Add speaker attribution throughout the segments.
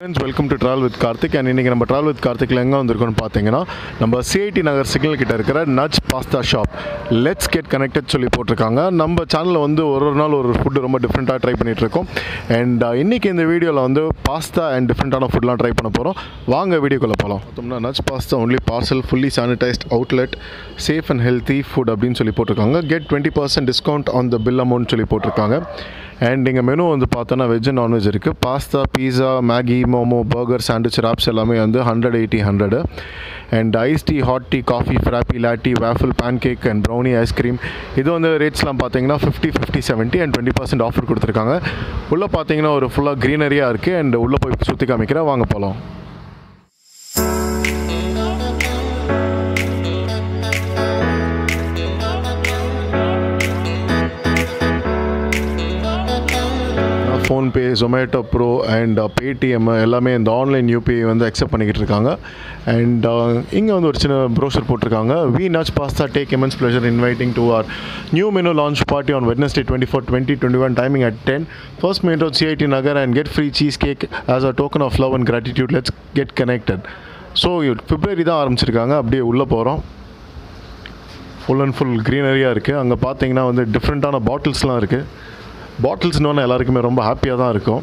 Speaker 1: Friends welcome to travel with Karthik and இன்றைக்கி நம்ம travel with கார்த்திக்கில் எங்கே வந்திருக்கோம்னு பார்த்தீங்கன்னா நம்ம சிஐடி நகர் சிக்னல் கிட்ட இருக்கிற nuts pasta shop let's get connected சொல்லி போட்டிருக்காங்க. நம்ம சேனலில் வந்து ஒரு ஒரு நாள் ஒரு ஃபுட்டு ரொம்ப டிஃப்ரெண்ட்டாக ட்ரை பண்ணிகிட்ருக்கோம் இருக்கோம். அண்ட் uh, இன்றைக்கி இந்த வீடியோவில் வந்து பாஸ்தா அண்ட் டிஃப்ரெண்ட்டான ஃபுட்லாம் ட்ரை பண்ண போகிறோம் வாங்க வீடியோக்குள்ளே போகலாம் பார்த்தோம்னா nuts pasta only parcel fully sanitised outlet safe and healthy food அப்படின்னு சொல்லி போட்டிருக்காங்க. Get twenty percent discount on the bill amount சொல்லி போட்டிருக்காங்க. அண்ட் இங்கே மெனு வந்து பார்த்தோன்னா வெஜ் அண்ட் நான்வெஜ் இருக்குது pasta pizza Maggi momo burger sandwich wraps எல்லாமே வந்து hundred eighty hundred and ice tea hot tea coffee frappe latte waffle pancake and brownie ice cream இது வந்து ரேட்ஸ்லாம் பார்த்தீங்கன்னா fifty fifty seventy and twenty percent offer கொடுத்துருக்காங்க. உள்ளே பார்த்தீங்கன்னா ஒரு ஃபுல்லாக க்ரீனரியாக இருக்குது அண்ட் உள்ளே போய் சுற்றி காமிக்கிறேன். வாங்க போகலாம் PhonePe Zomato pro and Paytm எல்லாமே இந்த ஆன்லைன் யூபிஐ வந்து அக்செப்ட் பண்ணிக்கிட்டு இருக்காங்க. அண்ட் இங்கே வந்து ஒரு சின்ன ப்ரோஷர் போட்டிருக்காங்க. We Nudge pasta take immense pleasure inviting to our new menu launch party on Wednesday twenty four twenty twenty one timing at ten first main road CIT Nagar and get free cheesecake as a token of love and gratitude let's get connected so பிப்ரவரி தான் ஆரம்பிச்சிருக்காங்க. அப்படியே உள்ளே போகிறோம் full and full க்ரீனரியாக இருக்குது அங்கே பார்த்தீங்கன்னா வந்து டிஃப்ரெண்ட்டான பாட்டில்ஸ்லாம் இருக்குது பாட்டில்ஸ்னோன்னு எல்லாருக்குமே ரொம்ப ஹாப்பியாக தான் இருக்கும்.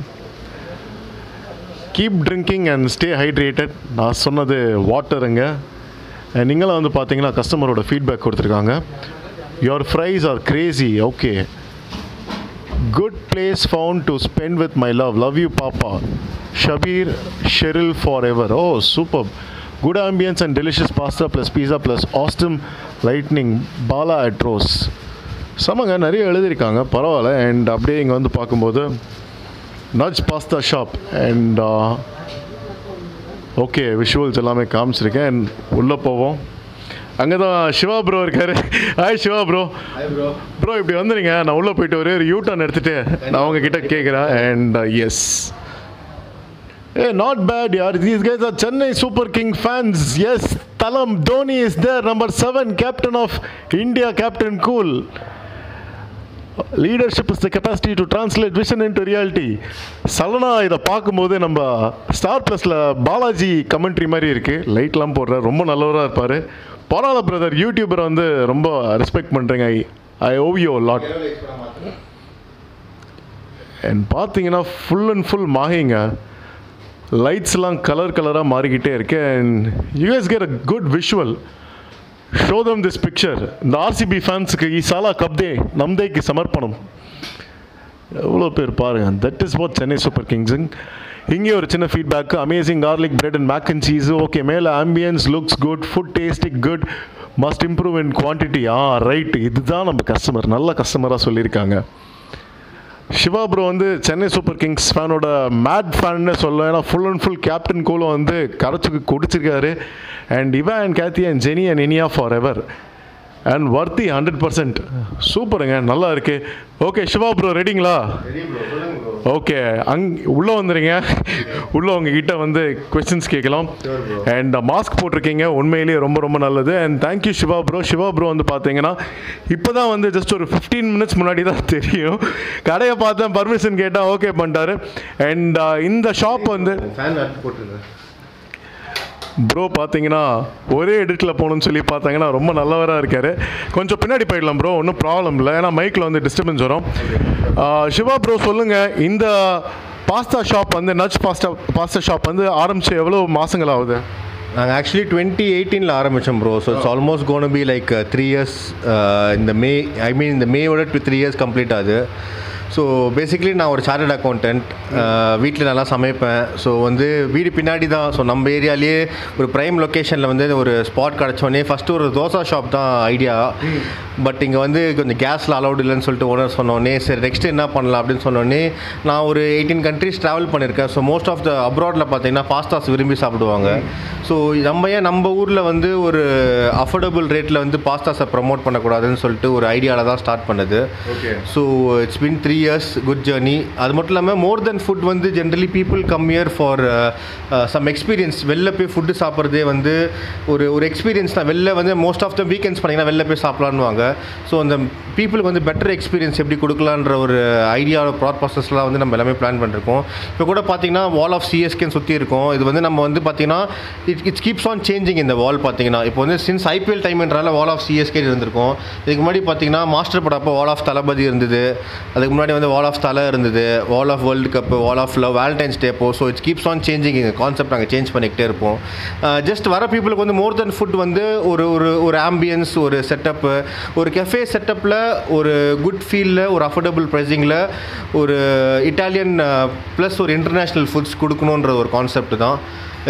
Speaker 1: Keep drinking and stay hydrated நான் சொன்னது வாட்டருங்க நீங்களும் வந்து பார்த்தீங்கன்னா கஸ்டமரோட ஃபீட்பேக் கொடுத்துருக்காங்க. Your fries are crazy okay good place found to spend with my love love you பாப்பா Shabbir Cheryl forever oh super good ambience and delicious pasta plus pizza plus awesome lightning Bala at rose சமங்க நிறைய எழுதியிருக்காங்க பரவாயில்ல. And அப்படியே இங்கே வந்து பார்க்கும்போது Nuts pasta shop and okay visuals எல்லாமே காமிச்சிருக்கேன். அண்ட் உள்ளே போவோம். அங்கே தான் சிவா ப்ரோ இருக்காரு. ஹாய் சிவா ப்ரோ ப்ரோ இப்படி வந்துடுங்க நான் உள்ளே போயிட்டு ஒரே ஒரு யூ டர்ன் எடுத்துகிட்டு நான் உங்ககிட்ட கேட்குறேன் and yes a not bad யார். These guys are Chennai super king fans as தலம் Dhoni is their number seven captain of India captain cool leadership is the capacity to translate vision into reality சலனா இதை பார்க்கும்போது நம்ம star ப்ளஸில் Balaji commentary மாதிரி இருக்குது லைட்லாம் போடுற ரொம்ப நல்லவராக இருப்பார். பரவாயில்ல பிரதர் யூடியூபரை வந்து ரொம்ப ரெஸ்பெக்ட் பண்ணுறேங்க I I owe you lot and பார்த்தீங்கன்னா ஃபுல் அண்ட் ஃபுல் மாகிங்க. லைட்ஸ்லாம் கலர் கலராக மாறிக்கிட்டே இருக்கு. And US care a good visual show them this picture இந்த ஆர்சிபி ஃபேன்ஸுக்கு ஈசாலா கப்தே நம்தேக்கு சமர்ப்பணம் எவ்வளோ பேர் பாருங்கள் that is what Chennai super கிங்ஸுங் இங்கே ஒரு சின்ன feedback amazing garlic bread and mac and cheese okay மேலே ambience looks good food taste good must improve in quantity ah right இதுதான் நம்ம கஸ்டமர் நல்ல கஸ்டமராக சொல்லியிருக்காங்க. சிவா ப்ரோ வந்து சென்னை சூப்பர் கிங்ஸ் ஃபேனோட மேட் ஃபேன்னு சொல்லலாம் ஏன்னா ஃபுல் அண்ட் ஃபுல் கேப்டன் கூலும் வந்து கரைச்சுக்கு குடிச்சிருக்காரு. And Eva and Kathy and Jenny and Iniya forever and worthy hundred percent சூப்பருங்க நல்லா இருக்கு. ஓகே சிவா ப்ரோ ரெடிங்களா ஓகே அங் உள்ளே வந்துடுங்க உள்ளே உங்ககிட்ட வந்து கொஸ்டின்ஸ் கேட்கலாம். அண்ட் மாஸ்க் போட்டிருக்கீங்க உண்மையிலேயே ரொம்ப ரொம்ப நல்லது. And thank you Siva bro Siva bro வந்து பார்த்தீங்கன்னா இப்போ தான் வந்து ஜஸ்ட் ஒரு ஃபிஃப்டீன் மினிட்ஸ் முன்னாடி தான் தெரியும். கடையை பார்த்தேன் பர்மிஷன் கேட்டால் ஓகே பண்ணிட்டாரு. அண்ட் இந்த ஷாப் வந்து ப்ரோ பார்த்தீங்கன்னா ஒரே எடிட்டில் போகணும்னு சொல்லி பார்த்தாங்கன்னா ரொம்ப நல்லவராக இருக்கார். கொஞ்சம் பின்னாடி போயிடலாம் ப்ரோ ஒன்றும் ப்ராப்ளம் இல்லை. ஏன்னா மைக்கில் வந்து டிஸ்டர்பன்ஸ் வரும். சிவா ப்ரோ சொல்லுங்கள் இந்த பாஸ்தா ஷாப் வந்து நட்ஸ் பாஸ்தா பாஸ்தா ஷாப் வந்து ஆரம்பித்து எவ்வளோ மாதங்கள் ஆகுது?
Speaker 2: நாங்கள் ஆக்சுவலி டுவெண்ட்டி எயிட்டீனில் ஆரம்பித்தோம் bro so it's almost gone be like three years இந்த மே ஐ மீன் இந்த மேவோட டூ த்ரீ இயர்ஸ் கம்ப்ளீட் ஆகுது. ஸோ பேசிக்கலி நான் ஒரு சார்ட்டட் அக்கௌண்டன்ட் வீட்டில் நல்லா சமைப்பேன். ஸோ வந்து வீடு பின்னாடி தான் ஸோ நம்ம ஏரியாலேயே ஒரு ப்ரைம் லொக்கேஷனில் வந்து ஒரு ஸ்பாட் கிடச்சோடனே ஃபஸ்ட்டு ஒரு தோசா ஷாப் தான் ஐடியா பட் இங்கே வந்து கொஞ்சம் கேஸில் அலௌட் இல்லைன்னு சொல்லிட்டு ஓனர் சொன்னோடனே சரி நெக்ஸ்ட் என்ன பண்ணலாம் அப்படின்னு சொன்னோடனே நான் ஒரு எயிட்டீன் கண்ட்ரீஸ் ட்ராவல் பண்ணியிருக்கேன். ஸோ மோஸ்ட் ஆஃப் த அப்ராடில் பார்த்தீங்கன்னா பாஸ்தாஸ் விரும்பி சாப்பிடுவாங்க. ஸோ நம்ம ஏன் நம்ம ஊரில் வந்து ஒரு அஃபோர்டபுள் ரேட்டில் வந்து பாஸ்தாஸை ப்ரமோட் பண்ணக்கூடாதுன்னு சொல்லிட்டு ஒரு ஐடியாவில் தான் ஸ்டார்ட் பண்ணது. So it's been three years good journey அது மட்டும் இல்லாமல் மோர் தென் ஃபுட் வந்து generally people come here for some experience வெளில போய் ஃபுட்டு சாப்பிட்றதே வந்து ஒரு ஒரு எக்ஸ்பீரியன்ஸ் தான். வெளில வந்து மோஸ்ட் ஆஃப் த வீக்கெண்ட்ஸ் பண்ணிங்கன்னா வெளில போய் சாப்பிட்லான்னுவாங்க. ஸோ அந்த பீப்புளுக்கு வந்து பெட்டர் எக்ஸ்பீரியன்ஸ் எப்படி கொடுக்கலான்ற ஒரு ஐடியாவோட ப்ராட் ப்ராசஸ்லாம் வந்து நம்ம எல்லாமே பிளான் பண்ணிருக்கோம். இப்போ கூட பார்த்தீங்கன்னா வால் ஆஃப் சிஎஸ்கேன்னு சுற்றி இருக்கும். இது வந்து நம்ம வந்து பார்த்தீங்கன்னா it it's keeps on changing இந்த வால் பார்த்தீங்கன்னா இப்போ வந்து சின்ஸ் ஐபிஎல் டைம்ன்றால வால் ஆஃப் சிஎஸ்கே இருந்திருக்கும். இதுக்கு முன்னாடி பார்த்தீங்கன்னா மாஸ்டர் படப்போ வால் ஆஃப் தளபதி இருந்தது. அதுக்கு முன்னாடி வந்து வால் ஆஃப் தலை இருந்தது. Wall of world cup wall of love Valentine's day போ so it's keeps on changing இந்த கான்செப்ட் நாங்கள் சேஞ்ச் பண்ணிக்கிட்டே இருப்போம். Uh, ஜஸ்ட் வர பீப்புளுக்கு வந்து மோர் தென் ஃபுட் வந்து ஒரு ஒரு ஒரு ஆம்பியன்ஸ் ஒரு செட்டப்பு ஒரு கெஃபே செட்டப்பில் ஒரு குட் ஃபீலில் ஒரு அஃபோர்டபுள் ப்ரைஸிங்கில் ஒரு இட்டாலியன் ப்ளஸ் uh, ஒரு இன்டர்நேஷ்னல் ஃபுட்ஸ் கொடுக்கணுன்ற ஒரு கான்செப்ட் தான்.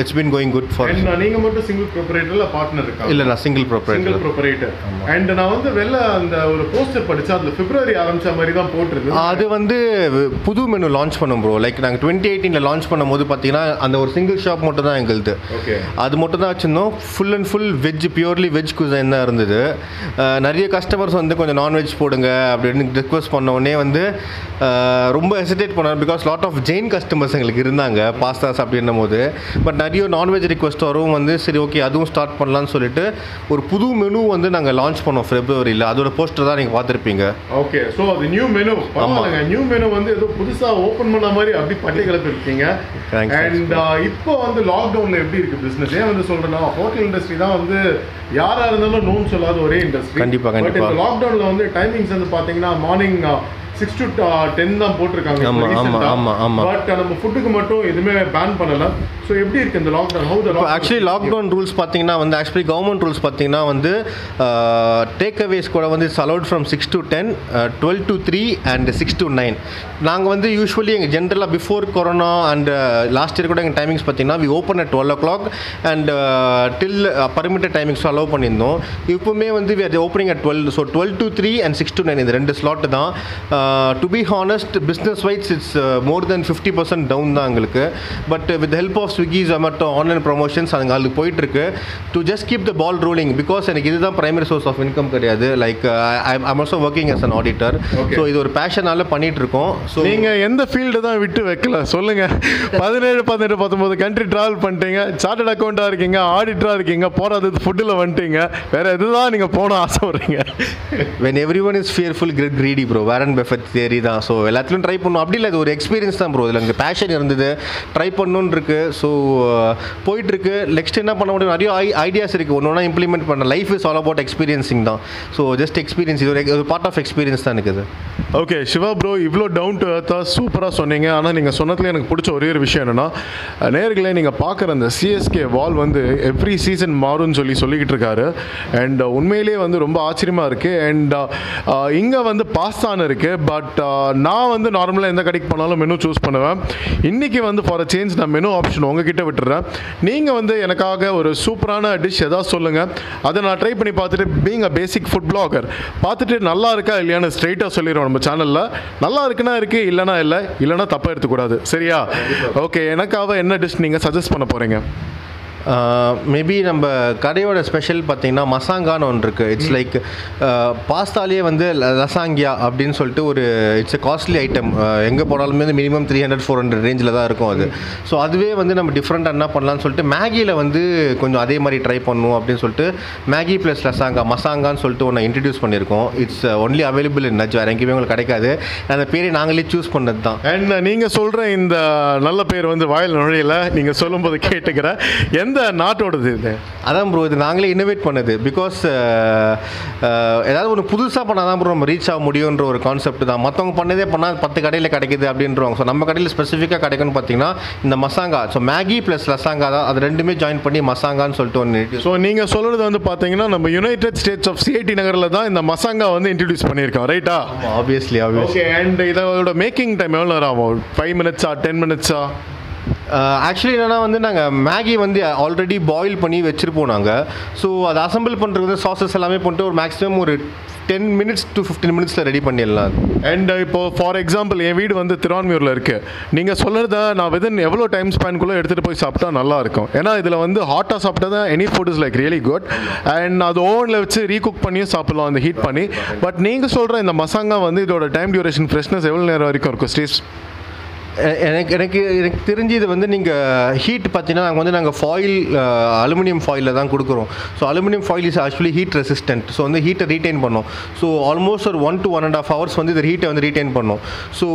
Speaker 2: It's been going good for
Speaker 1: and நீங்க மட்டும் சிங்கிள் ப்ரொப்பரேட்டர்ல பார்ட்னர் இருக்கா?
Speaker 2: இல்லை நான் சிங்கிள்
Speaker 1: சிங்கிள்
Speaker 2: ப்ரொப்ரேட்டர்
Speaker 1: அண்ட் நான் வந்து வெளில அந்த ஒரு போஸ்டர் படிச்சா அதுல பிப்ரவரி ஆரம்பிச்ச மாதிரி தான் போட்டிருக்கு
Speaker 2: அது வந்து புது மெனு லான்ச் பண்ணோம் ப்ரோ லைக் நாங்கள் டுவெண்ட்டி எயிட்டீனில் லான்ச் பண்ணும்போது பார்த்தீங்கன்னா அந்த ஒரு சிங்கிள் ஷாப் மட்டும் தான் எங்களுது.
Speaker 1: ஓகே
Speaker 2: அது மட்டும் தான் வச்சுருந்தோம். Full and full veg purely veg cuisine தான் இருந்தது. நிறைய கஸ்டமர்ஸ் வந்து கொஞ்சம் நான்வெஜ் போடுங்க அப்படின்னு ரிக்வஸ்ட் பண்ண உடனே வந்து ரொம்ப ஹெசிடேட் பண்ணார் because lot of Jain customers எங்களுக்கு இருந்தாங்க பாஸ்தாஸ் அப்படின்னும் போது பட் நிறைய நான்வெஜ் ரிக்வஸ்ட் வரும் வந்து சரி ஓகே அதுவும் ஸ்டார்ட் பண்ணலாம்னு சொல்லிட்டு ஒரு புது மெனு வந்து நாங்கள் லான்ச் பண்ணோம் ஃபெப்ரவரியில் அதோட போஸ்டர் தான் நீங்கள் பார்த்துருப்பீங்க.
Speaker 1: ஓகே ஸோ அது நியூ மெனு பரவாயில்லைங்க. நியூ மெனு வந்து ஏதோ புதுசா ஓபன் பண்ண மாதிரி அப்படி பட்டை கிளப்பி இருக்கீங்க
Speaker 2: Thanks,
Speaker 1: அண்ட் இப்போ வந்து லாக்டவுன்ல எப்படி இருக்கு பிசினஸ் ஏன் வந்து சொல்றேன்னா ஹோட்டல் இண்டஸ்ட்ரி தான் வந்து யாரா இருந்தாலும் நோன் சொல்லாத ஒரே இண்டஸ்ட்ரி
Speaker 2: கண்டிப்பா, கண்டிப்பா.
Speaker 1: லாக்டவுன்ல வந்து டைமிங்ஸ் வந்து பாத்தீங்கன்னா மார்னிங் சிக்ஸ் டு டென் தான் போட்டிருக்காங்க.
Speaker 2: ஆமா, ஆமா, ஆமா, ஆமா.
Speaker 1: பட் நம்ம ஃபுட்டுக்கு மட்டும் எதுவுமே பேன் பண்ணல. ஸோ எப்படி இருக்கு இந்த லாக்டவுன் ஹவு
Speaker 2: இப்போ ஆக்சுவலி லாக்டவுன் ரூல்ஸ் பார்த்தீங்கன்னா வந்து ஆக்சுவலி கவர்மெண்ட் ரூல்ஸ் பார்த்தீங்கன்னா வந்து டேக் அவேஸ் கூட வந்து it's allowed from six to ten twelve to three and six to nine நாங்கள் வந்து யூஸ்வலி எங்கள் ஜென்ரலாக before corona and last year கூட எங்கள் டைமிங்ஸ் பார்த்தீங்கன்னா we open at twelve o'clock and till permitted timings allow பண்ணியிருந்தோம். இப்போவுமே வந்து we are opening at twelve so twelve to three and six to nine இந்த ரெண்டு ஸ்லாட் தான். To be honest business wise it's more than fifty percent down தான் எங்களுக்கு. But with help of Swiggy Zomato online promotions அங்கே அதுக்கு போயிட்டுருக்கு. To just keep the ball rolling because எனக்கு இதுதான் பிரைமரி சோர்ஸ் ஆஃப் இன்கம் கிடையாது. Like I'm also working as an auditor. So இது ஒரு பேஷனால பண்ணிட்டு இருக்கோம் ஸோ
Speaker 1: நீங்க எந்த ஃபீல்டு தான் விட்டு வைக்கல? சொல்லுங்க. பதினேழு பதினெட்டு பத்தொன்பது கண்ட்ரி டிராவல் பண்ணிட்டீங்க. சார்ட்டட் அக்கௌண்டா இருக்கீங்க ஆடிட்டரா இருக்கீங்க போறது ஃபுட்டில் வந்துட்டீங்க. வேற எதுதான் நீங்க போன ஆசைப்படுறீங்க?
Speaker 2: When everyone is fearful greed greedy bro Warren Buffett theory தான் ஸோ எல்லாத்துலையும் ட்ரை பண்ணும். அப்படி இல்லை இது ஒரு எக்ஸ்பீரியன்ஸ் தான் ப்ரோ இதில் எனக்கு பேஷன் இருந்தது. ட்ரை பண்ணணுன்னு இருக்கு. ஸோ போயிட்டுருக்கு. நெக்ஸ்ட் என்ன பண்ண முடியும்? நிறைய ஐ ஐடியாஸ் இருக்குது ஒன்று ஒன்றா இம்ப்ளிமெண்ட் பண்ண life is all about experiencing தான். ஸோ ஜஸ்ட் எக்ஸ்பீரியன்ஸ் இது ஒரு பார்ட் ஆஃப் எக்ஸ்பீரியன்ஸ் தான் எனக்கு
Speaker 1: ஓகே சிவா ப்ரோ இவ்வளோ டவுன் டு அர்த்தாக சூப்பராக சொன்னீங்க. ஆனால் நீங்கள் சொன்னதுல எனக்கு பிடிச்ச ஒரே ஒரு விஷயம் என்னென்னா நேர்களை நீங்கள் பார்க்குற அந்த சிஎஸ்கே வால் வந்து எவ்ரி சீசன் மாறும்னு சொல்லி சொல்லிக்கிட்டு இருக்காரு. அண்ட் உண்மையிலேயே வந்து ரொம்ப ஆச்சரியமாக இருக்குது அண்ட் இங்கே வந்து பாஸ்தான் இருக்குது பட் நான் வந்து நார்மலாக எந்த கடைக்கு போனாலும் மெனு சூஸ் பண்ணுவேன். இன்றைக்கி வந்து ஃபார் அ சேஞ்ச் நான் மெனு ஆப்ஷன் உங்ககிட்ட விட்டுறேன். நீங்கள் வந்து எனக்காக ஒரு சூப்பரான டிஷ் ஏதாவது சொல்லுங்கள் அதை நான் ட்ரை பண்ணி பார்த்துட்டு being a basic food blogger பார்த்துட்டு நல்லா இருக்கா இல்லையான்னு ஸ்ட்ரைட்டாக சொல்லிடுவோம் நம்ம சேனலில் நல்லா இருக்குன்னா இருக்கு இல்லைனா இல்லை இல்லைனா தப்பாக எடுத்துக்கூடாது. சரியா? ஓகே எனக்காக என்ன டிஷ் நீங்கள் சஜஸ்ட் பண்ண போகிறீங்க
Speaker 2: மேபி நம்ம கடையோட ஸ்பெஷல் பார்த்தீங்கன்னா மசாங்கான்னு ஒன்று இருக்குது இட்ஸ் லைக் பாஸ்தாலேயே வந்து லசாங்கியா அப்படின்னு சொல்லிட்டு ஒரு இட்ஸ் எ காஸ்ட்லி ஐட்டம் எங்கே போனாலுமே வந்து minimum three hundred four hundred ரேஞ்சில் தான் இருக்கும் அது. ஸோ அதுவே வந்து நம்ம டிஃப்ரெண்ட்டாக என்ன பண்ணலாம்னு சொல்லிட்டு மேகியில் வந்து கொஞ்சம் அதே மாதிரி ட்ரை பண்ணும் அப்படின்னு சொல்லிட்டு மேகி ப்ளஸ் லசாங்கா மசாங்கான்னு சொல்லிட்டு ஒன்று இன்ட்ரடியூஸ் பண்ணியிருக்கோம். It's only available in Nudge வேறு எங்கேயுமே உங்களுக்கு கிடைக்காது. அந்த பேரை நாங்களே சூஸ் பண்ணது தான்.
Speaker 1: அண்ட் நீங்கள் சொல்கிற இந்த நல்ல பேர் வந்து வாயில் நுழையில. நீங்கள் சொல்லும்போது கேட்டுக்கிறேன். எந்த நாட்டோடது இது.
Speaker 2: அதான் ப்ரோ இது நாங்களே இன்னோவேட் பண்ணது. பிகாஸ் ஏதாவது ஒன்று புதுசாக பண்ணால் தான் ப்ரோ நம்ம ரீச் ஆக முடியுன்ற ஒரு கான்செப்ட் தான். மற்றவங்க பண்ணதே பண்ணால் பத்து கடையில் கிடைக்குது அப்படின்றவாங்க. ஸோ நம்ம கடையில் ஸ்பெசிஃபிக்காக கிடைக்கும்னு பார்த்தீங்கன்னா இந்த masagna. So Maggi plus lasagna தான். அது ரெண்டுமே ஜாயின் பண்ணி மசாங்கான்னு சொல்லிட்டு ஒன்று
Speaker 1: ஸோ நீங்கள் சொல்கிறது வந்து பார்த்தீங்கன்னா நம்ம யுனைடெட் ஸ்டேட்ஸ் ஆஃப் சிஐடி நகரில் தான் இந்த மசாங்கா வந்து இன்ட்ரடியூஸ் பண்ணியிருக்கோம். ரைட்டா
Speaker 2: ஆப்வியஸ்லி ஆப்வியஸ்
Speaker 1: ஓகே அண்ட் இதோட மேக்கிங் டைம் எவ்வளோ நேரம் ஆகும்? ஃபைவ் மினிட்ஸா டென் மினிட்ஸா Uh,
Speaker 2: ஆக்சுவலி என்னென்னா வந்து நாங்கள் மேகி வந்து ஆல்ரெடி பாயில் பண்ணி வச்சுருப்போம் நாங்கள் ஸோ அதை அசம்பிள் பண்ணுறது வந்து சாசஸ் எல்லாமே பண்ணிட்டு ஒரு மேக்ஸிமம் ஒரு டென் மினிட்ஸ் டு ஃபிஃப்டீன் மினிட்ஸில் ரெடி பண்ணிடலாம்.
Speaker 1: அண்ட் uh, இப்போ ஃபார் எக்ஸாம்பிள் என் வீடு வந்து திருவான்மியூரில் இருக்குது நீங்கள் சொல்கிறத நான் விதின் எவ்வளோ டைம் ஸ்பேன்குள்ளே எடுத்துகிட்டு போய் சாப்பிட்டா நல்லா இருக்கும். ஏன்னா இதில் வந்து ஹாட்டாக சாப்பிட்டா தான் any food is like really good and அது ஓவனில் வச்சு ரீகுக் பண்ணியும் சாப்பிட்லாம் அந்த ஹீட் பண்ணி. பட் நீங்கள் சொல்கிற இந்த மசாங்கா வந்து இதோட டைம் டியூரேஷன் ஃப்ரெஷ்னஸ் எவ்வளோ நேரம் வரைக்கும் இருக்கும் ஸ்டேஸ்
Speaker 2: எனக்கு எனக்கு எனக்கு தெரிஞ்சு இது வந்து நீங்கள் ஹீட் பார்த்தீங்கன்னா நாங்கள் வந்து நாங்கள் ஃபாயில் அலுமினியம் ஃபாயிலில் தான் கொடுக்குறோம். So aluminium foil is actually heat resistant so வந்து ஹீட்டை ரீட்டைன் பண்ணும். ஸோ ஆல்மோஸ்ட் ஒரு one to one and half hours வந்து இந்த ஹீட்டை வந்து ரீட்டைன் பண்ணும். ஸோ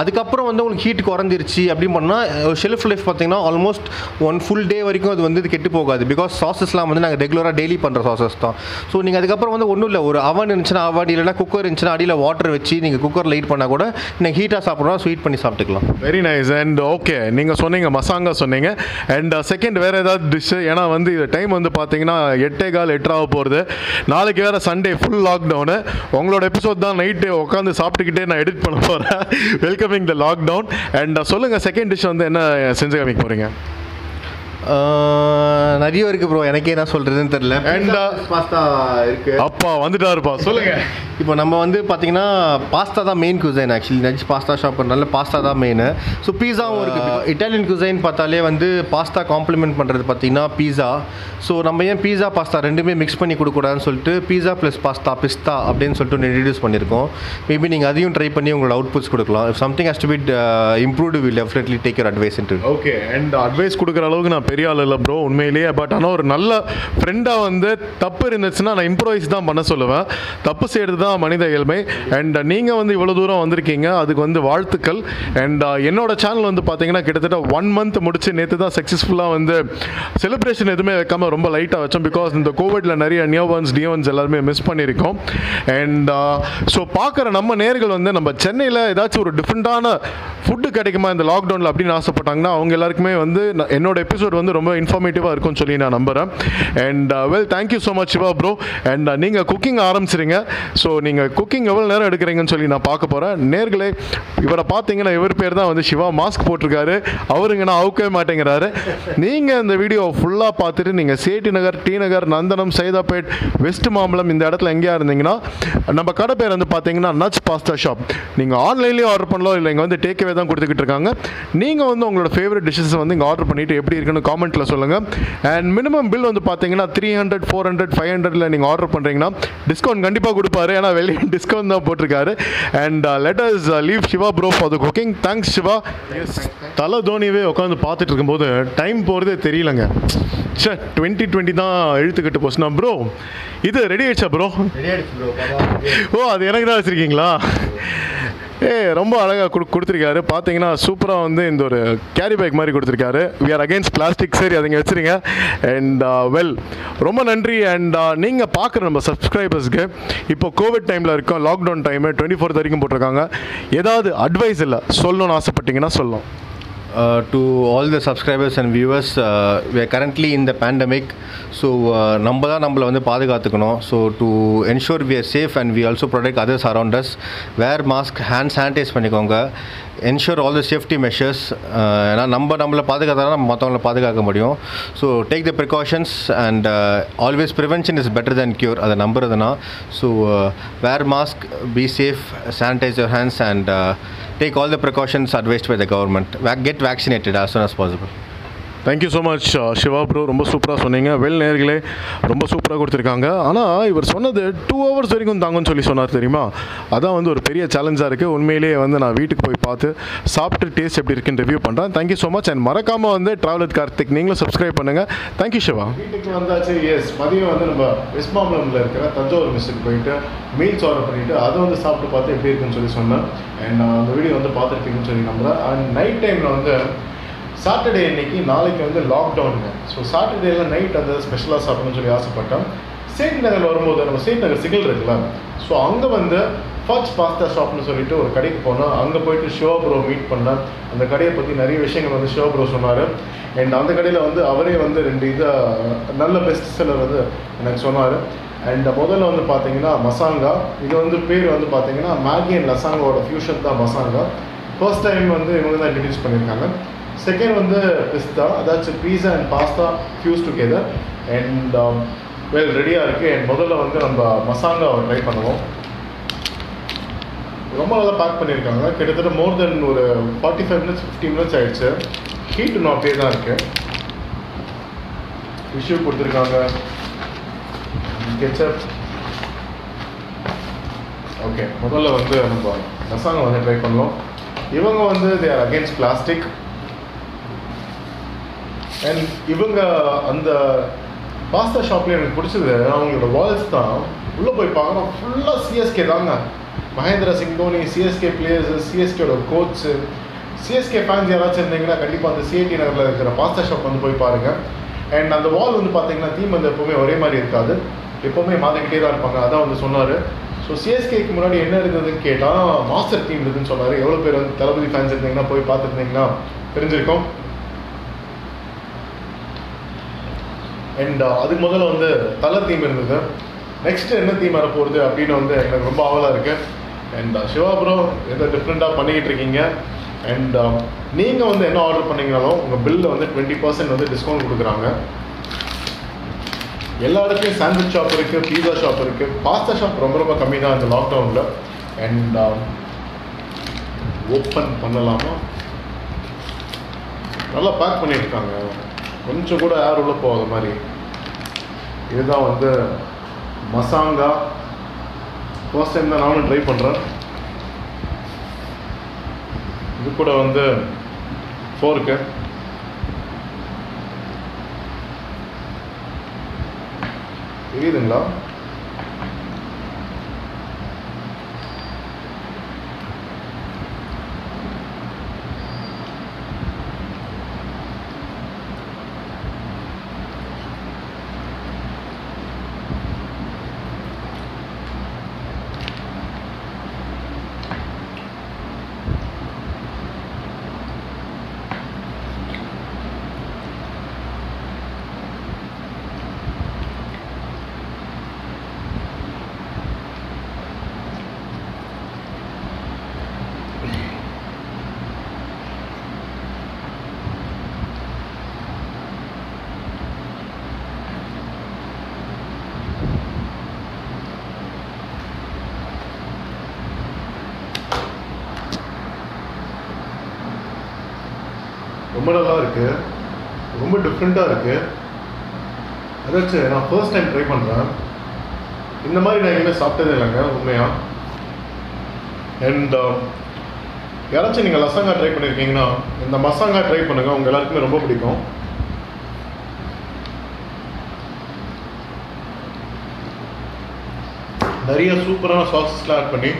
Speaker 2: அதுக்கப்புறம் வந்து உங்களுக்கு ஹீட் குறைஞ்சிருச்சு அப்படின்னு பண்ணால் ஷெல்ஃப் லைஃப் பார்த்தீங்கன்னா ஆல்மோஸ்ட் ஒன் ஃபுல் டே வரைக்கும் அது வந்து இது கெட்டு போகாது. பிகாஸ் சாசஸ்லாம் வந்து நாங்கள் ரெகுலராக டெய்லி பண்ணுற சாசஸ் தான். ஸோ நீங்கள் அதுக்கப்புறம் வந்து ஒன்றும் இல்லை. ஒரு அவன் இருந்துச்சுன்னா அவன் இல்லைனா குக்கர் இருந்துச்சுன்னா அடியில் வாட்டர் வச்சு நீங்கள் குக்கரில் ஹீட் பண்ணால் கூட நீங்கள் ஹீட்டாக சாப்பிட்றோம் ஸ்வீட் பண்ணி சாப்பிட்டுக்கலாம்.
Speaker 1: வெரி நைஸ் அண்ட் ஓகே நீங்கள் சொன்னீங்க மசாங்கா சொன்னீங்க. அண்ட் செகண்ட் வேறு ஏதாவது டிஷ்ஷு ஏன்னா வந்து இது டைம் வந்து பார்த்தீங்கன்னா எட்டே கால் எட்டாக போகிறது நாளைக்கு வேறு சண்டே ஃபுல் லாக்டவுனு உங்களோட எபிசோட் தான் நைட்டு உட்காந்து சாப்பிட்டுக்கிட்டே நான் எடிட் பண்ண போகிறேன் வெல்கமிங் த லாக்டவுன் அண்ட் சொல்லுங்கள் செகண்ட் டிஷ் வந்து என்ன செஞ்சு காமிக்க போகிறீங்க
Speaker 2: நிறைய இருக்கு ப்ரோ எனக்கே என்ன சொல்றதுன்னு தெரியல.
Speaker 1: And, uh,
Speaker 2: பாஸ்தா இருக்கு.
Speaker 1: அப்பா வந்துட்டாருப்பா. சொல்லுங்கள்
Speaker 2: இப்போ நம்ம வந்து பார்த்தீங்கன்னா பாஸ்தா தான் main cuisine actually next pasta ஷாப்னால pasta தான் மெயின் ஸோ பீஸாவும் இருக்கு. இட்டாலியன் குசைன் பார்த்தாலே வந்து பாஸ்தா காம்ப்ளிமெண்ட் பண்ணுறது பார்த்தீங்கன்னா பீஸா ஸோ நம்ம ஏன் பீஸா பாஸ்தா ரெண்டுமே மிக்ஸ் பண்ணி கொடுக்கூடாதுன்னு சொல்லிட்டு பீஸா ப்ளஸ் பாஸ்தா பிஸ்தா அப்படின்னு சொல்லிட்டு ஒன்று இன்ட்ரடியூஸ் பண்ணியிருக்கோம். மேபி நீங்கள் அதையும் ட்ரை பண்ணி உங்களோட அவுட்புட்ஸ் கொடுக்கலாம். If something has to be improved will definitely take your advice
Speaker 1: okay and advice கொடுக்குற அளவுக்கு நான் பெரிய ஆள் இல்லை ப்ரோ உண்மையிலேயே. பட் ஆனால் ஒரு நல்ல ஃப்ரெண்டாக வந்து தப்பு இருந்துச்சுன்னா நான் இம்ப்ரோவைஸ் தான் பண்ண சொல்லுவேன். தப்பு செய்கிறது தான் மனித இயல்மை அண்ட் நீங்கள் வந்து இவ்வளோ தூரம் வந்திருக்கீங்க. அதுக்கு வந்து வாழ்த்துக்கள். அண்ட் uh, என்னோட சேனல் வந்து பார்த்தீங்கன்னா கிட்டத்தட்ட ஒன் மந்த் முடிச்சு நேற்று தான் சக்ஸஸ்ஃபுல்லாக வந்து செலிப்ரேஷன் எதுவுமே வைக்காமல் ரொம்ப லைட்டாக வச்சோம். பிகாஸ் இந்த கோவிடில் நிறைய நியோவன்ஸ் டியோவன்ஸ் எல்லாருமே மிஸ் பண்ணியிருக்கோம். அண்ட் ஸோ uh, பார்க்குற நம்ம நேர்கள் வந்து நம்ம சென்னையில் ஏதாச்சும் ஒரு டிஃப்ரெண்ட்டான ஃபுட்டு கிடைக்குமா இந்த லாக்டவுனில் அப்படின்னு ஆசைப்பட்டாங்கன்னா அவங்க எல்லாருக்குமே வந்து நான் என்னோட எபிசோட் வந்து ரொம்ப இன்ஃபார்மேட்டிவாக இருக்கும்னு சொல்லி நான் நம்புகிறேன் and well thank you so much Siva bro and நீங்கள் குக்கிங் ஆரம்பிச்சிருங்க. ஸோ நீங்கள் குக்கிங் எவ்வளோ நேரம் எடுக்கிறீங்கன்னு சொல்லி நான் பார்க்க போகிறேன் நேர்களே இவரை பார்த்தீங்கன்னா இவர் பேர் தான் வந்து சிவா மாஸ்க் போட்டிருக்காரு. அவருங்க நான் அவுக்கவே மாட்டேங்கிறாரு. நீங்கள் இந்த வீடியோ ஃபுல்லாக பார்த்துட்டு நீங்கள் சேட்டி நகர் டி நகர் நந்தனம் சைதாப்பேட் வெஸ்ட் மாம்பலம் இந்த இடத்துல எங்கேயா இருந்தீங்கன்னா நம்ம கடை பேர் வந்து பார்த்தீங்கன்னா நட்ஸ் பாஸ்தா ஷாப் நீங்கள் ஆன்லைன்லேயும் ஆர்டர் பண்ணலாம் இல்லை இங்கே வந்து டேக்அவே தான் கொடுத்துக்கிட்டு இருக்காங்க. நீங்கள் வந்து உங்களோட ஃபேவரட் டிஷ்ஷஸ் வந்து இங்கே ஆர்டர் பண்ணிவிட்டு எப்படி இருக்குன்னு காமெண்ட்டில் சொல்லுங்கள் அண்ட் மினிமம் பில் வந்து பார்த்தீங்கன்னா three hundred four hundred five ஹண்ட்ரட்ல நீங்கள் ஆர்டர் பண்ணுறீங்கன்னா டிஸ்கவுண்ட் கண்டிப்பாக கொடுப்பாரு. ஏன்னா வெளியே டிஸ்கவுண்ட் தான் போட்டிருக்காரு. And let us leave Siva bro for the cooking thanks Siva தலை தோனியவே உட்காந்து பார்த்துட்டு இருக்கும்போது டைம் போகிறதே தெரியலங்க. சே டுவெண்ட்டி டுவெண்ட்டி தான் இழுத்துக்கிட்டு போச்சுனா ப்ரோ இது ரெடி ஆயிடுச்சா ப்ரோ ஓ அது எனக்கு தான் வச்சுருக்கீங்களா? ஏ ரொம்ப அழகாக கொடு கொடுத்துருக்காரு. பார்த்தீங்கன்னா சூப்பராக வந்து இந்த ஒரு கேரி பேக் மாதிரி கொடுத்துருக்காரு. வி ஆர் அகைன்ஸ்ட் பிளாஸ்டிக் சரி அதை வச்சுருங்க. அண்ட் வெல் ரொம்ப நன்றி. அண்ட் uh, நீங்கள் பார்க்குற நம்ம சப்ஸ்கிரைபர்ஸ்க்கு இப்போ கோவிட் டைமில் இருக்கோம் லாக்டவுன் டைமு டுவெண்ட்டி ஃபோர்த் வரைக்கும் போட்டிருக்காங்க. ஏதாவது அட்வைஸ் இல்லை சொல்லணும்னு ஆசைப்பட்டீங்கன்னா சொல்லலாம்.
Speaker 2: Uh, to all the subscribers and viewers uh, we are currently in the pandemic. So uh, நம்ம தான் நம்மளை வந்து பாதுகாத்துக்கணும். So to ensure we are safe and we also protect others around us wear mask hand sanitize பண்ணிக்கோங்க. Ensure all the safety measures ஏன்னா நம்ம நம்மளை பாதுகாத்தாலும் நம்ம மற்றவங்கள பாதுகாக்க முடியும். So take the precautions and always prevention is better than cure அதை நம்புறதுனா so wear mask be safe sanitize your hands and take all the precautions advised by the government. Get vaccinated as soon as possible.
Speaker 1: Thank you so much Siva bro ரொம்ப சூப்பராக சொன்னீங்க. Well நேர்களே ரொம்ப சூப்பராக கொடுத்துருக்காங்க. ஆனால் இவர் சொன்னது டூ ஹவர்ஸ் வரைக்கும் தாங்கன்னு சொல்லி சொன்னார் தெரியுமா? அதான் வந்து ஒரு பெரிய சேலஞ்சாக இருக்குது உண்மையிலேயே வந்து நான் வீட்டுக்கு போய் பார்த்து சாப்பிட்டு டேஸ்ட் எப்படி இருக்குன்னு ரிவ்யூ பண்ணுறேன் தேங்க்யூ ஸோ மச் அண்ட் மறக்காமல் வந்து ட்ராவலர் கார்த்திக் நீங்களும் சப்ஸ்கிரைப் பண்ணுங்கள் தேங்க்யூ சிவா வீட்டுக்கு வந்தாச்சு எஸ் மதியம் வந்து நம்ம வெஸ்ட் மாம்பலமில் இருக்கிற தஞ்சாவூர் மிஸ்ஸுக்கு போயிட்டு மீல்ஸ் ஆர்டர் பண்ணிவிட்டு அதை வந்து சாப்பிட்டு பார்த்து எப்படி இருக்குன்னு சொல்லி சொன்னேன். அண்ட் அந்த வீடியோ வந்து பார்த்துருக்கீங்கன்னு சொல்லி நம்புகிறேன் அண்ட் நைட் டைமில் வந்து சாட்டர்டே இன்னைக்கு நாளைக்கு வந்து லாக்டவுனுங்க ஸோ சாட்டர்டேல நைட் அந்த ஸ்பெஷலாக சாப்பிடணும்னு சொல்லி ஆசைப்பட்டேன் சேட் நகரில் வரும்போது நம்ம சேட் நகர் சிகில் இருக்குல்ல? ஸோ அங்கே வந்து ஃபர்ஸ்ட் பாஸ்தா ஷாப்னு சொல்லிட்டு ஒரு கடைக்கு போனோம். அங்கே போயிட்டு ஷோ ப்ரோ மீட் பண்ணேன் அந்த கடையை பற்றி நிறைய விஷயங்கள் வந்து ஷோ ப்ரோ சொன்னார். அண்ட் அந்த கடையில் வந்து அவரே வந்து ரெண்டு இதை நல்ல பெஸ்ட் செல்லர் வந்து எனக்கு சொன்னார். அண்ட் முதல்ல வந்து பார்த்தீங்கன்னா மசாங்கா இது வந்து பேர் வந்து பார்த்தீங்கன்னா மேகி அண்ட் லசாங்காவோட ஃபியூஷன் தான் மசாங்கா ஃபர்ஸ்ட் டைம் வந்து இவங்க தான் இன்ட்ரடியூஸ் பண்ணியிருக்காங்க. செகண்ட் வந்து பிஸ்தா அதாச்சும் pizza and pasta fuse together and well ரெடியாக இருக்குது அண்ட் முதல்ல வந்து நம்ம மசாங்கா ட்ரை பண்ணுவோம். ரொம்ப நல்லா பேக் பண்ணியிருக்காங்க. கிட்டத்தட்ட மோர் தென் ஒரு forty five minutes fifty minutes ஆயிடுச்சு. ஹீட் இன்னும் அப்படியே தான் இருக்குது டிஷ்யூ கொடுத்துருக்காங்க. கெச்சப் ஓகே முதல்ல வந்து நம்ம மசாலா வந்து ட்ரை பண்ணோம் இவங்க வந்து they are against plastic and இவங்க அந்த பாஸ்தா ஷாப்லேயே எனக்கு பிடிச்சது அவங்களோட வால்ஸ் தான். உள்ளே போய் பார்க்குறோம் ஃபுல்லாக சிஎஸ்கே தாங்க. மகேந்திர சிங் தோனி சிஎஸ்கே பிளேயர்ஸு சிஎஸ்கேயோட கோச்சு சிஎஸ்கே ஃபேன்ஸ் யாராச்சும் இருந்தீங்கன்னா கண்டிப்பாக அந்த சிஐடி நகரில் இருக்கிற பாஸ்தா ஷாப் வந்து போய் பாருங்கள் அண்ட் அந்த வால் வந்து பார்த்தீங்கன்னா தீம் வந்து எப்போவுமே ஒரே மாதிரி இருக்காது. எப்போவுமே மாற்றிக்கிட்டே தான் இருப்பாங்க. அதான் வந்து சொன்னார். ஸோ சிஎஸ்கேக்கு முன்னாடி என்ன இருந்ததுன்னு கேட்டால் மாஸ்டர் தீம் இருக்குதுன்னு சொன்னார். எவ்வளோ பேர் வந்து தளபதி ஃபேன்ஸ் இருந்தீங்கன்னா போய் பார்த்துருந்தீங்கன்னா தெரிஞ்சிருக்கும். அண்ட் uh, அதுக்கு முதல்ல வந்து தலை தீம் இருந்தது நெக்ஸ்ட் என்ன தீம் வரப்போகுது அப்படின்னு வந்து எனக்கு ரொம்ப ஆவலாக இருக்குது அண்ட் uh, சிவாபுரம் எதை டிஃப்ரெண்ட்டாக பண்ணிக்கிட்டு இருக்கீங்க? அண்ட் um, நீங்கள் வந்து என்ன ஆர்டர் பண்ணீங்கனாலும் உங்கள் பில்லில் வந்து டுவெண்ட்டி பர்சன்ட் வந்து டிஸ்கவுண்ட் கொடுக்குறாங்க. எல்லா இடத்துலையும் சாண்ட்விச் ஷாப் இருக்குது பீஸா ஷாப் இருக்குது பாஸ்தா ஷாப் ரொம்ப ரொம்ப கம்மி தான் இந்த லாக்டவுனில் அண்ட் ஓப்பன் பண்ணலாமா? நல்லா பேக் பண்ணியிருக்காங்க கொஞ்சம் கூட ஏர் உள்ள போகாத மாதிரி. இதுதான் வந்து மசாங்கா. ஃபர்ஸ்ட் டைம் தான் நானும் ட்ரை பண்ணுறேன் இது கூட வந்து ஃபோர்க்கு தெரியுதுங்களா? ரொம்ப நல்லா இருக்குது ரொம்ப டிஃப்ரெண்ட்டாக இருக்குது அதாச்சும் நான் ஃபர்ஸ்ட் டைம் ட்ரை பண்ணுறேன் இந்த மாதிரி நான் எங்கேயுமே சாப்பிட்டதே இல்லைங்க உண்மையாக அண்ட் um, யாராச்சும் நீங்கள் லசங்கா ட்ரை பண்ணியிருக்கீங்கன்னா இந்த மசாங்கா ட்ரை பண்ணுங்கள் உங்கள் எல்லாருக்குமே ரொம்ப பிடிக்கும். நிறைய சூப்பரான சாசஸ்லாம் ஆட் பண்ணி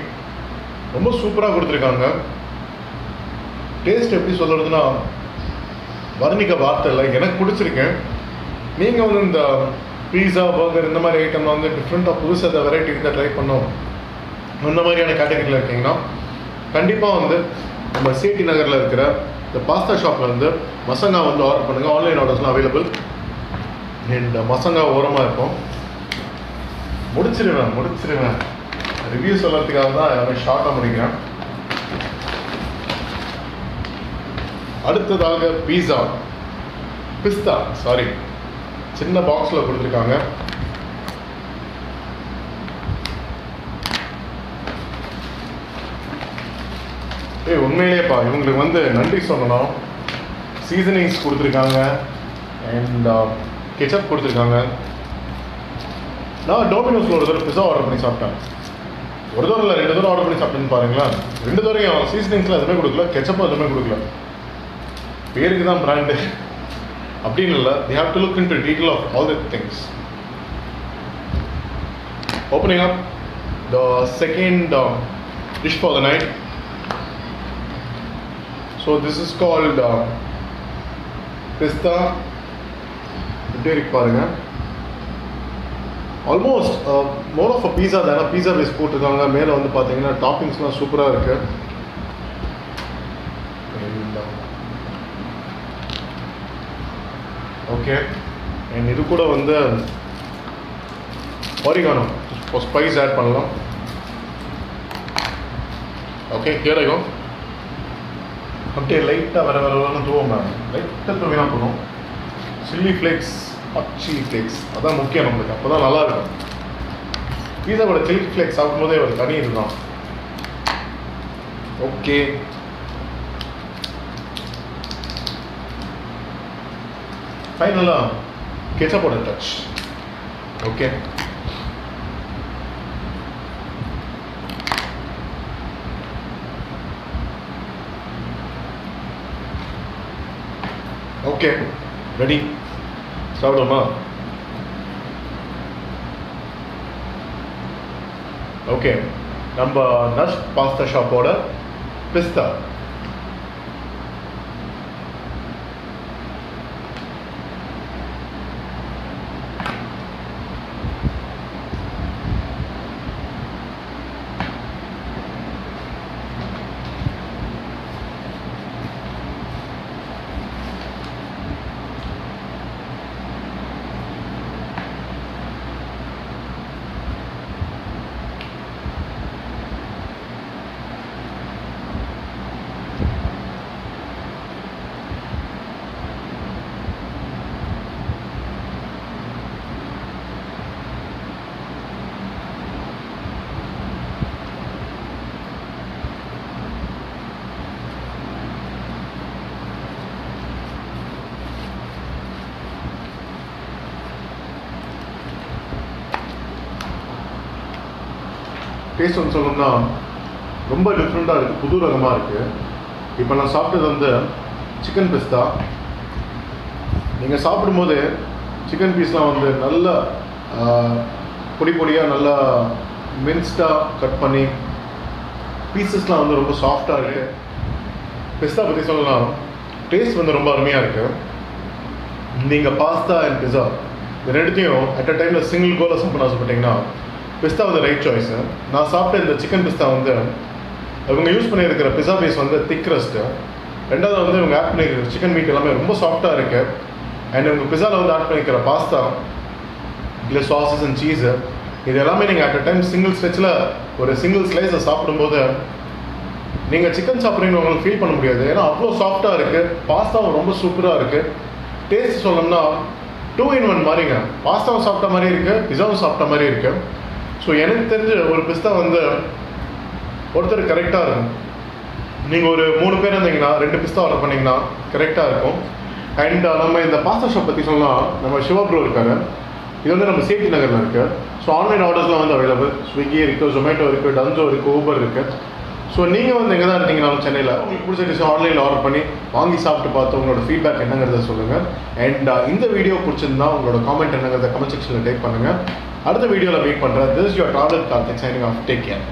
Speaker 1: ரொம்ப சூப்பராக கொடுத்துருக்காங்க. டேஸ்ட் எப்படி சொல்கிறதுனா வர்ணிக்க வார்த்தை இல்லை. எனக்கு பிடிச்சிருக்கேன் நீங்கள் வந்து இந்த பீஸா பர்கர் இந்த மாதிரி ஐட்டம்லாம் வந்து டிஃப்ரெண்ட்டாக புதுசாக வெரைட்டி இருந்தால் ட்ரை பண்ணோம் அந்த மாதிரியான கேட்டகரியில் இருக்கீங்கன்னா கண்டிப்பாக வந்து நம்ம சிடி நகரில் இருக்கிற இந்த பாஸ்தா ஷாப்பில் வந்து மசங்கா வந்து ஆர்டர் பண்ணுங்கள் ஆன்லைன் ஆர்டர்ஸ்லாம் அவைலபிள் அண்ட் மசங்கா ஓரமாக இருக்கும். முடிச்சிருவேன் முடிச்சிருவேன். ரிவ்யூ சொல்கிறதுக்காக தான் எல்லாமே ஷார்ட்டாக முடிக்கிறேன். அடுத்ததாக பீஸா பிஸ்தா சாரி சின்ன பாக்ஸில் கொடுத்துருக்காங்க. ஏய் உண்மையிலேயேப்பா இவங்களுக்கு வந்து நன்றி சொல்லணும். சீசனிங்ஸ் கொடுத்துருக்காங்க. அண்ட் கெச்சப் uh, கொடுத்துருக்காங்க. நான் டோமினோஸில் ஒரு தடவை பிஸா ஆர்டர் பண்ணி சாப்பிட்டேன். ஒரு தடவை இல்லை ரெண்டு தடவை ஆர்டர் பண்ணி சாப்பிட்டேன்னு பாருங்களேன். ரெண்டு தடவையும் சீசனிங்ஸில் எதுவுமே கொடுக்கல கெச்சப்பும் எதுவுமே கொடுக்கல. பேருக்கு தான் பிராண்டு அப்படின்னு இல்லை they have to look into detail of all the things opening up the second dish for the night so this is called pista எப்படி இருக்கு பாருங்க ஆல்மோஸ்ட் மோர் ஆஃப் அ பீஸா தானே பீஸா பேஸ் போட்டிருக்காங்க மேலே வந்து பார்த்தீங்கன்னா டாப்பிங்ஸ்லாம் சூப்பராக இருக்குது ஓகே அண்ட் இது கூட வந்து ஒரிகானோ இப்போ ஸ்பைஸ் ஆட் பண்ணலாம். ஓகே கேரகம் அப்படியே லைட்டாக வர வர தூவம் தூவோம் மேம் லைட்டாக தூவினா போதும் chilli flakes hot chilli flakes அதான் முக்கியம் நம்மளுக்கு. அப்போ தான் நல்லா இருக்கும். பீஸாவோட சில்லி ஃப்ளேக்ஸ் சாப்பிடும்போதே ஒரு தனி இதுதான். ஓகே ஃபைனலாக கெச்சப்போட டச் ஓகே ஓகே ரெடி சாப்பிடுமா ஓகே நம்ம நஷ் பாஸ்தா ஷாப்போட பிஸ்தா டேஸ்ட் வந்து சொல்லணும்னா ரொம்ப டிஃப்ரெண்ட்டாக இருக்குது புது ரகமாக இருக்குது இப்போ நான் சாப்பிட்டது வந்து சிக்கன் பிஸ்தா நீங்கள் சாப்பிடும்போது சிக்கன் பீஸ்லாம் வந்து நல்ல பொடி பொடியாக நல்லா மின்ஸ்டாக கட் பண்ணி பீசஸ்லாம் வந்து ரொம்ப சாஃப்டாக இருக்குது பிஸ்தா பற்றி சொல்லலாம் டேஸ்ட் வந்து ரொம்ப அருமையாக இருக்குது நீங்கள் பாஸ்தா அண்ட் பிஸா இது ரெண்டுத்தையும் அட் அ டைமில் சிங்கிள் கோலை சாப்பிட ஆசைப்பட்டீங்கன்னா பிஸ்தா வந்து ரைட் சாய்ஸு நான் சாப்பிட்ட இந்த சிக்கன் பிஸ்தா வந்து இவங்க யூஸ் பண்ணியிருக்கிற பிஸா பேஸ் வந்து திக் ரஸ்ட்டு ரெண்டாவது வந்து இவங்க ஆட் பண்ணியிருக்கிற சிக்கன் மீட் எல்லாமே ரொம்ப சாஃப்டாக இருக்குது அண்ட் இவங்க பிஸாவில் வந்து ஆட் பண்ணியிருக்கிற பாஸ்தா இல்லை சாசஸ் அண்ட் சீஸு இது எல்லாமே நீங்கள் அட் அ டைம் சிங்கிள் ஸ்டெச்சில் ஒரு சிங்கிள் ஸ்லைஸை சாப்பிடும்போது நீங்கள் சிக்கன் சாப்பிட்றீங்க உங்களுக்கு ஃபீல் பண்ண முடியாது. ஏன்னா அவ்வளோ சாஃப்டாக இருக்குது பாஸ்தாவும் ரொம்ப சூப்பராக இருக்குது டேஸ்ட் சொல்லணும்னா டூ இன் ஒன் மாதிரிங்க பாஸ்தாவும் சாப்பிட்ட மாதிரி இருக்குது பிஸாவும் சாப்பிட்ட மாதிரி இருக்குது ஸோ எனக்கு தெரிஞ்ச ஒரு பிஸ்தா வந்து ஒருத்தர் கரெக்டாக இருக்கும். நீங்கள் ஒரு மூணு பேர் இருந்தீங்கன்னா ரெண்டு பிஸ்தா ஆர்டர் பண்ணிங்கன்னா கரெக்டாக இருக்கும். அண்ட் நம்ம இந்த பாஸ்தா ஷாப் பற்றி சொன்னால் நம்ம சிவா ப்ரோ இது வந்து நம்ம சேஃப்டி நகரில் இருக்குது ஸோ ஆன்லைன் ஆர்டர்ஸ்லாம் வந்து அவைலபிள் ஸ்விக்கி இருக்குது ஜொமேட்டோ இருக்குது டன்சோ இருக்குது ஊபர் இருக்குது ஸோ நீங்கள் வந்து எங்கே தான் இருந்தீங்கனாலும் சென்னையில் உங்களுக்கு பிடிச்ச டிஷ் ஆன்லைனில் ஆர்டர் பண்ணி வாங்கி சாப்பிட்டு பார்த்து உங்களோட ஃபீட்பேக் என்னங்கிறத சொல்லுங்கள் அண்ட் uh, இந்த வீடியோ பிடிச்சிருந்தா உங்களோட காமெண்ட் என்னங்கிறத கமெண்ட் செக்ஷனில் டைப் பண்ணுங்கள் அடுத்த வீடியோவில் மீட் பண்ணுறேன் this your travel Karthik signing off take care